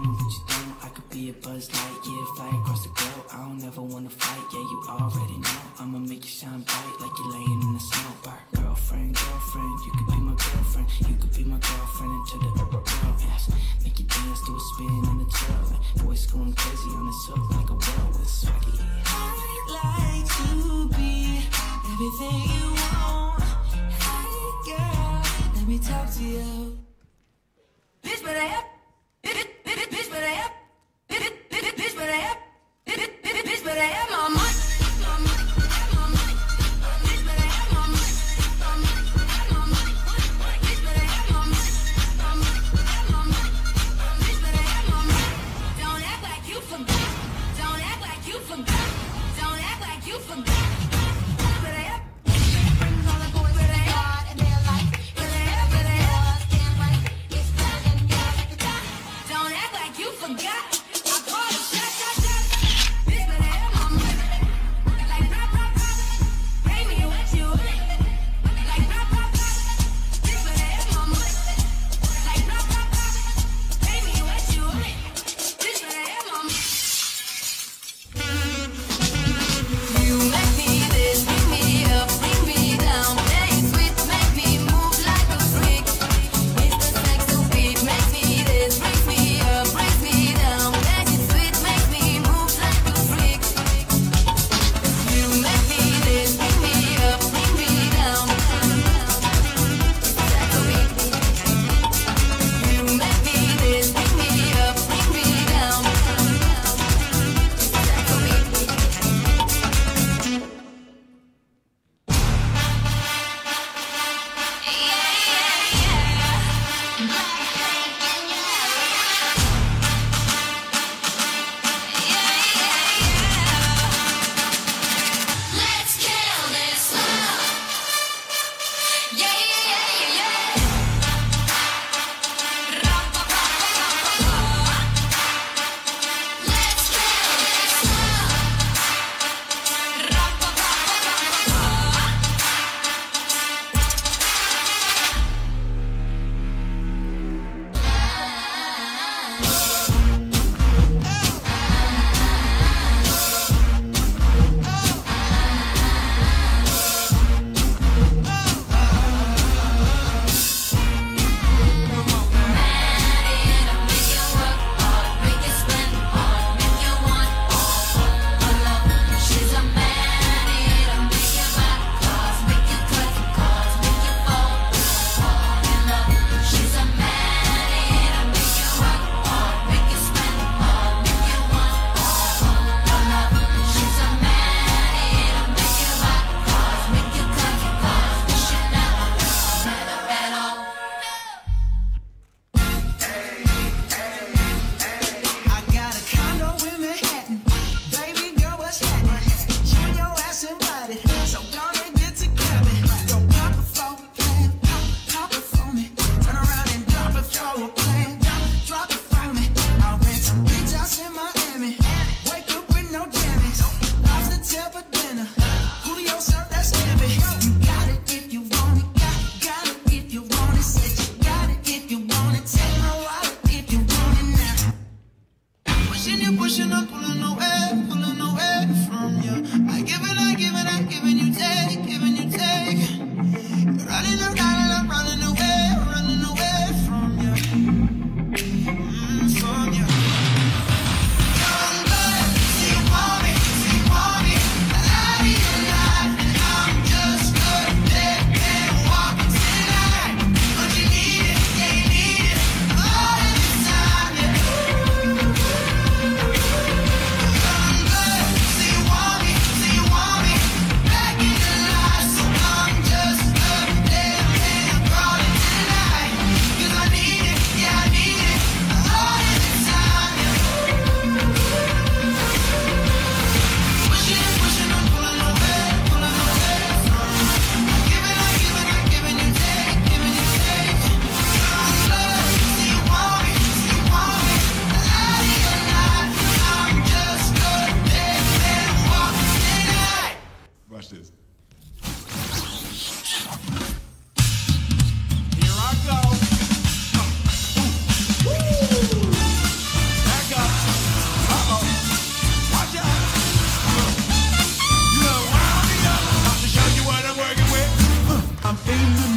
what you do. I could be a Buzz Lightyear, fly across the globe. I don't ever wanna fight, yeah, you already know. I'ma make you shine bright like you're laying in the snow. Bar. Girlfriend, girlfriend, you could be my girlfriend. You could be my girlfriend until the upper girl. Make you dance, do a spin in the tub, Boys going crazy on this hook like a whirlwind with yeah. I'd like to be everything you want. Hey, girl, let me talk to you.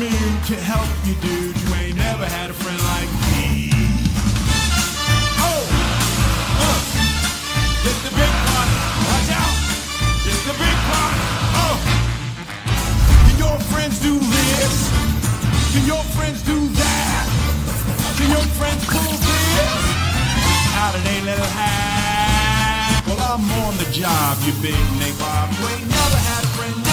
To help you, dude. You ain't never had a friend like me. Oh, uh, it's the big one. Watch out, it's the big one. Oh, can your friends do this? Can your friends do that? Can your friends pull this? How do they little hat? Well, I'm on the job, you big nabob. You ain't never had a friend